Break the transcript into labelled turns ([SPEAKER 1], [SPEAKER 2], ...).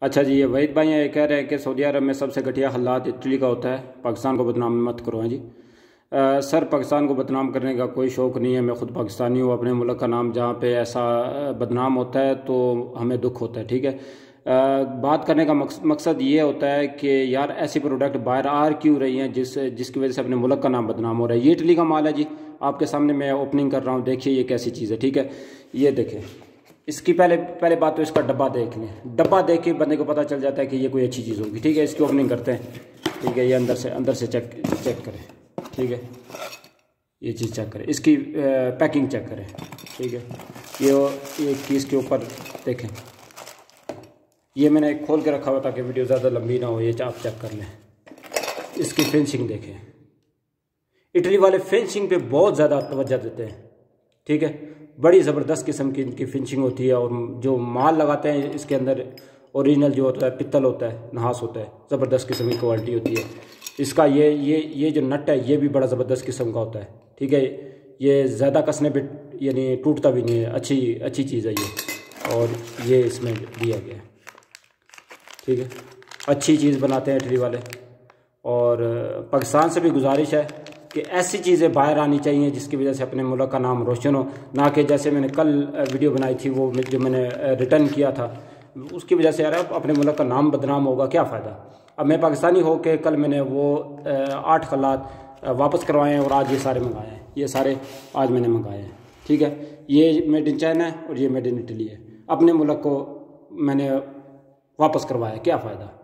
[SPEAKER 1] اچھا جی یہ وحید بھائی یہ کہہ رہے ہیں کہ سعودی عرب میں سب سے گھٹیا حالات اٹلی کا ہوتا ہے۔ پاکستان کو بدنام مت کرو ہیں جی۔ سر، پاکستان کو بدنام کرنے کا کوئی شوق نہیں ہے۔ میں خود پاکستانی ہوں، اپنے ملک کا نام جہاں پہ ایسا بدنام ہوتا ہے تو ہمیں دکھ ہوتا ہے، ٹھیک ہے۔ بات کرنے کا مقصد یہ ہوتا ہے کہ یار، ایسی پروڈکٹ باہر آر کیوں رہی ہیں جس جس کی وجہ سے اپنے ملک کا نام بدنام ہو رہا ہے؟ یہ اٹلی کا مال ہے جی۔ آپ کے سامنے میں اوپننگ کر رہا ہوں، دیکھیے یہ کیسی چیز ہے، ٹھیک ہے۔ یہ دیکھیں۔ اس کی پہلے پہلے بات تو اس کا ڈبہ دیکھ لیں ڈبہ دیکھ کے بندے کو پتہ چل جاتا ہے کہ یہ کوئی اچھی چیز ہوگی۔ ٹھیک ہے، اس کی اوپننگ کرتے ہیں۔ ٹھیک ہے، یہ اندر سے اندر سے چیک چیک کریں۔ ٹھیک ہے، یہ چیز چیک کریں۔ اس کی پیکنگ چیک کریں۔ ٹھیک ہے، یہ یہ چیز کے اوپر دیکھیں۔ یہ میں نے کھول کے رکھا ہوا تاکہ ویڈیو زیادہ لمبی نہ ہو، یہ آپ چیک کر لیں۔ اس کی فنشنگ دیکھیں۔ اٹلی والے فنشنگ پہ بہت زیادہ توجہ دیتے ہیں۔ ٹھیک ہے بڑی زبردست قسم کی ان کی فنشنگ ہوتی ہے اور جو مال لگاتے ہیں اس کے اندر اوریجنل جو ہوتا ہے، پتل ہوتا ہے، نحاس ہوتا ہے، زبردست قسم کی کوالٹی ہوتی ہے۔ اس کا یہ یہ یہ جو نٹ ہے، یہ بھی بڑا زبردست قسم کا ہوتا ہے۔ ٹھیک ہے، یہ زیادہ کسنے پہ یعنی ٹوٹتا بھی نہیں ہے۔ اچھی اچھی چیز ہے یہ۔ اور یہ اس میں دیا گیا ہے۔ ٹھیک ہے۔ اچھی چیز بناتے ہیں اٹلی والے۔ اور پاکستان سے بھی گزارش ہے۔ کہ ایسی چیزیں باہر آنی چاہیے جس کی وجہ سے اپنے ملک کا نام روشن ہو، نہ کہ جیسے میں نے کل ویڈیو بنائی تھی، وہ جو میں نے ریٹرن کیا تھا۔ اس کی وجہ سے یار اپنے ملک کا نام بدنام ہوگا، کیا فائدہ؟ اب میں پاکستانی ہو کے کل میں نے وہ آٹھ خلات واپس کروائے ہیں اور آج یہ سارے منگائے ہیں۔ یہ سارے آج میں نے منگائے ہیں۔ ٹھیک ہے؟ یہ میڈ ان چائنا ہے اور یہ میڈ ان اٹلی ہے۔ اپنے ملک کو میں نے واپس کروایا کیا فائدہ؟